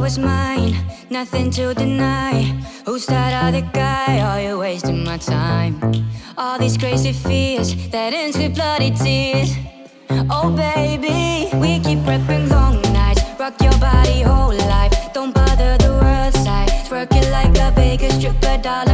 was mine, nothing to deny. Who's that other guy? Are you wasting my time? All these crazy fears that ends with bloody tears. Oh baby, we keep prepping long nights. Rock your body whole life. Don't bother the world side. Twerk it like a Vegas stripper, dollar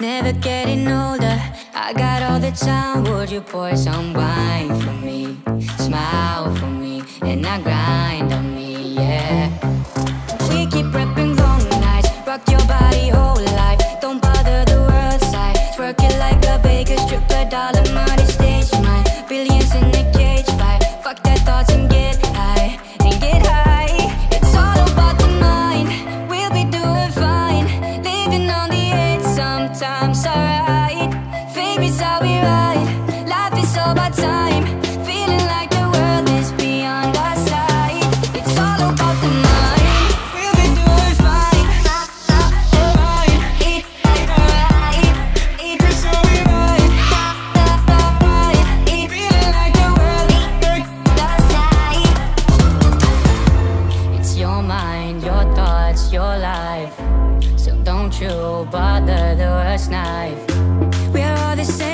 never getting older. I got all the time, would you pour some wine for me? Smile for me, and I grind on me, yeah. Sometimes, alright. Fame is how life is all about time. Feeling like the world is beyond our sight. It's all about the mind, we'll be doing fine. Fine. It, alright. It's how we ride. It, feeling like the world is beyond our sight. It's your mind, your thoughts, your life. So don't you bother knife. We're all the same.